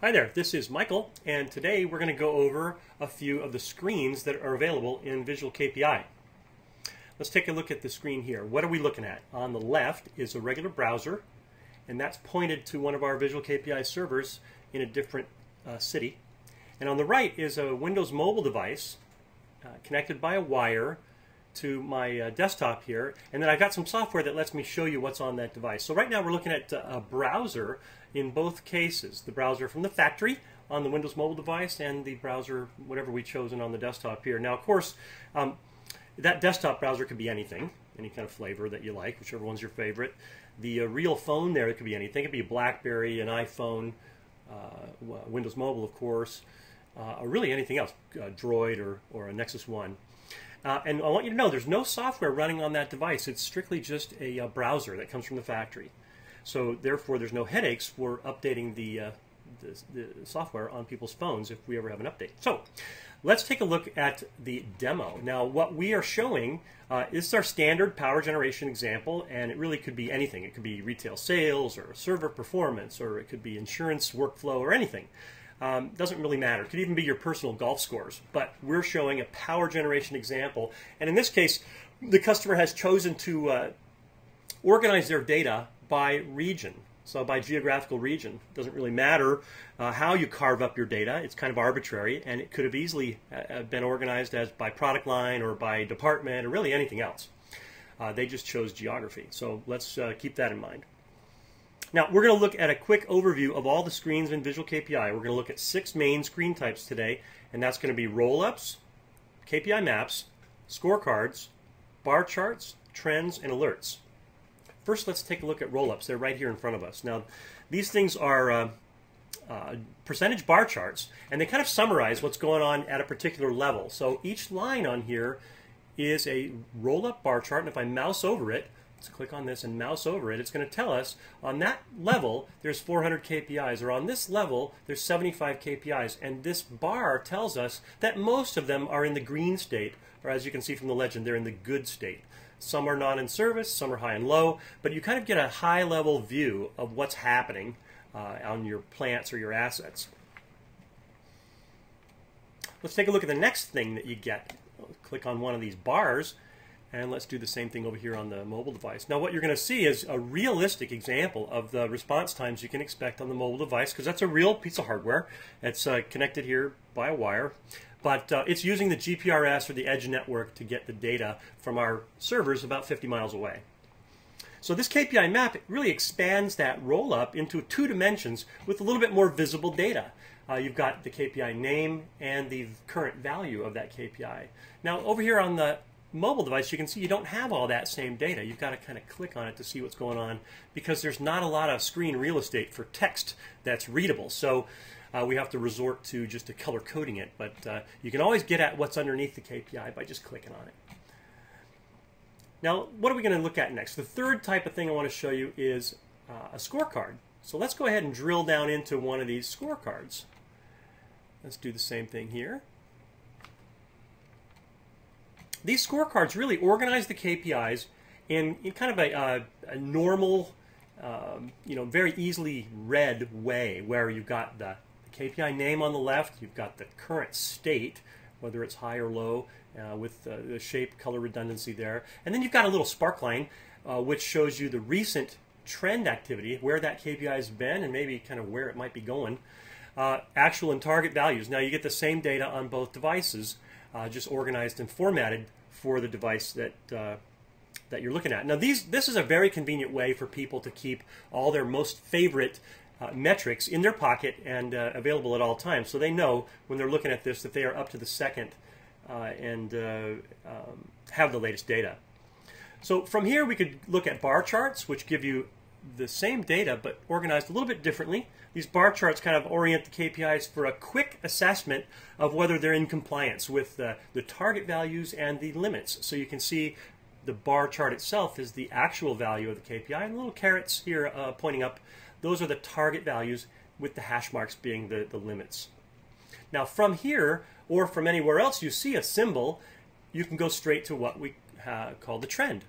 Hi there, this is Michael, and today we're going to go over a few of the screens that are available in Visual KPI. Let's take a look at the screen here. What are we looking at? On the left is a regular browser, and that's pointed to one of our Visual KPI servers in a different uh, city. And on the right is a Windows mobile device uh, connected by a wire to my uh, desktop here, and then I've got some software that lets me show you what's on that device. So right now we're looking at uh, a browser in both cases. The browser from the factory on the Windows mobile device and the browser, whatever we've chosen on the desktop here. Now, of course, um, that desktop browser could be anything, any kind of flavor that you like, whichever one's your favorite. The uh, real phone there, it could be anything. It could be a BlackBerry, an iPhone, uh, Windows Mobile, of course, uh, or really anything else, Droid or, or a Nexus One. Uh, and I want you to know there's no software running on that device. It's strictly just a, a uh, browser that comes from the factory. So therefore, there's no headaches for updating the, uh, the, the, software on people's phones if we ever have an update. So let's take a look at the demo. Now, what we are showing uh, is our standard power generation example, and it really could be anything. It could be retail sales or server performance, or it could be insurance workflow or anything. Um, doesn't really matter. It could even be your personal golf scores. But we're showing a power generation example. And in this case, the customer has chosen to uh, organize their data by region. So by geographical region. It doesn't really matter uh, how you carve up your data. It's kind of arbitrary, and it could have easily uh, been organized as by product line or by department or really anything else. Uh, they just chose geography. So let's uh, keep that in mind. Now, we're going to look at a quick overview of all the screens in Visual KPI. We're going to look at six main screen types today, and that's going to be roll-ups, KPI maps, scorecards, bar charts, trends, and alerts. First, let's take a look at roll-ups. They're right here in front of us. Now, these things are uh, uh, percentage bar charts, and they kind of summarize what's going on at a particular level. So each line on here is a roll-up bar chart, and if I mouse over it, Let's click on this and mouse over it. It's going to tell us on that level there's 400 KPIs, or on this level there's 75 KPIs. And this bar tells us that most of them are in the green state, or as you can see from the legend, they're in the good state. Some are not in service, some are high and low, but you kind of get a high level view of what's happening uh, on your plants or your assets. Let's take a look at the next thing that you get. Click on one of these bars and let's do the same thing over here on the mobile device. Now what you're going to see is a realistic example of the response times you can expect on the mobile device because that's a real piece of hardware. It's uh, connected here by a wire. But uh, it's using the GPRS or the edge network to get the data from our servers about 50 miles away. So this KPI map really expands that roll up into two dimensions with a little bit more visible data. Uh, you've got the KPI name and the current value of that KPI. Now over here on the mobile device, you can see you don't have all that same data. You've got to kind of click on it to see what's going on because there's not a lot of screen real estate for text that's readable. So uh, we have to resort to just a color coding it. But uh, you can always get at what's underneath the KPI by just clicking on it. Now, what are we going to look at next? The third type of thing I want to show you is uh, a scorecard. So let's go ahead and drill down into one of these scorecards. Let's do the same thing here. These scorecards really organize the KPIs in, in kind of a, uh, a normal, um, you know, very easily read way where you've got the, KPI name on the left, you've got the current state, whether it's high or low, uh, with uh, the shape color redundancy there. And then you've got a little sparkline uh, which shows you the recent trend activity, where that KPI has been, and maybe kind of where it might be going. Uh, actual and target values. Now you get the same data on both devices uh, just organized and formatted for the device that uh, that you're looking at. Now, these this is a very convenient way for people to keep all their most favorite uh, metrics in their pocket and uh, available at all times, so they know when they're looking at this that they are up to the second uh, and uh, um, have the latest data. So from here, we could look at bar charts, which give you the same data but organized a little bit differently. These bar charts kind of orient the KPIs for a quick assessment of whether they're in compliance with the, target values and the limits. So you can see the bar chart itself is the actual value of the KPI, and little carets here uh, pointing up. Those are the target values with the hash marks being the, the limits. Now from here, or from anywhere else you see a symbol, you can go straight to what we uh, call the trend.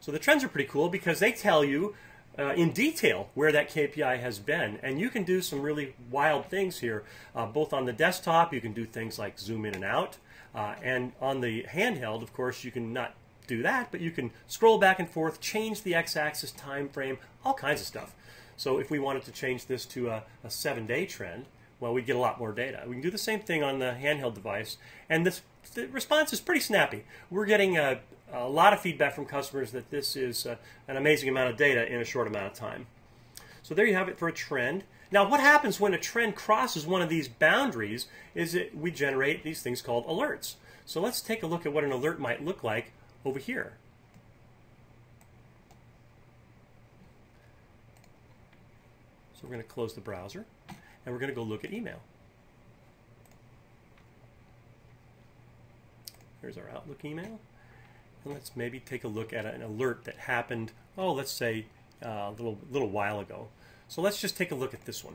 So the trends are pretty cool because they tell you uh, in detail where that KPI has been. And you can do some really wild things here, uh, both on the desktop, you can do things like zoom in and out. Uh, and on the handheld, of course, you can not do that, but you can scroll back and forth, change the x-axis time frame, all kinds of stuff. So if we wanted to change this to a, a seven-day trend, well, we'd get a lot more data. We can do the same thing on the handheld device, and this the response is pretty snappy. We're getting a, a lot of feedback from customers that this is a, an amazing amount of data in a short amount of time. So there you have it for a trend. Now, what happens when a trend crosses one of these boundaries is that we generate these things called alerts. So let's take a look at what an alert might look like over here. So we're going to close the browser and we're going to go look at email. Here's our Outlook email. And let's maybe take a look at an alert that happened, oh, let's say uh, a little, little while ago. So let's just take a look at this one.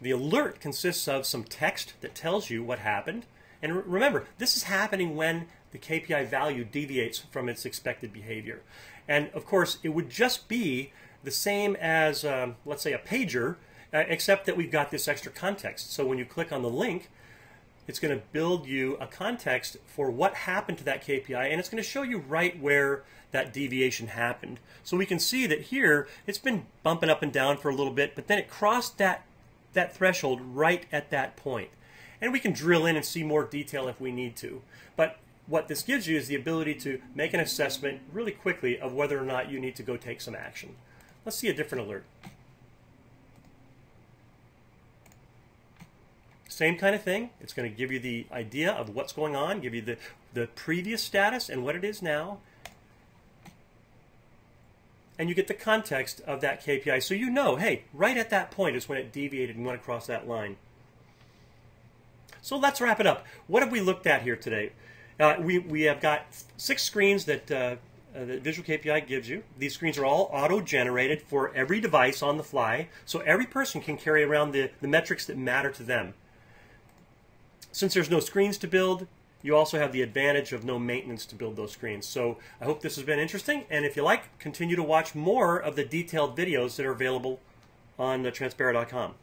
The alert consists of some text that tells you what happened. And re remember, this is happening when the KPI value deviates from its expected behavior. And of course, it would just be the same as, um, let's say, a pager, uh, except that we've got this extra context. So when you click on the link, it's going to build you a context for what happened to that KPI, and it's going to show you right where that deviation happened. So we can see that here, it's been bumping up and down for a little bit, but then it crossed that, that threshold right at that point. And we can drill in and see more detail if we need to. But what this gives you is the ability to make an assessment really quickly of whether or not you need to go take some action. Let's see a different alert. Same kind of thing. It's going to give you the idea of what's going on, give you the, the previous status and what it is now. And you get the context of that KPI. So you know, hey, right at that point is when it deviated and went across that line. So let's wrap it up. What have we looked at here today? Uh, we, we have got six screens that uh, uh, that Visual KPI gives you. These screens are all auto-generated for every device on the fly, so every person can carry around the, the metrics that matter to them. Since there's no screens to build, you also have the advantage of no maintenance to build those screens. So I hope this has been interesting, and if you like, continue to watch more of the detailed videos that are available on Transpara.com.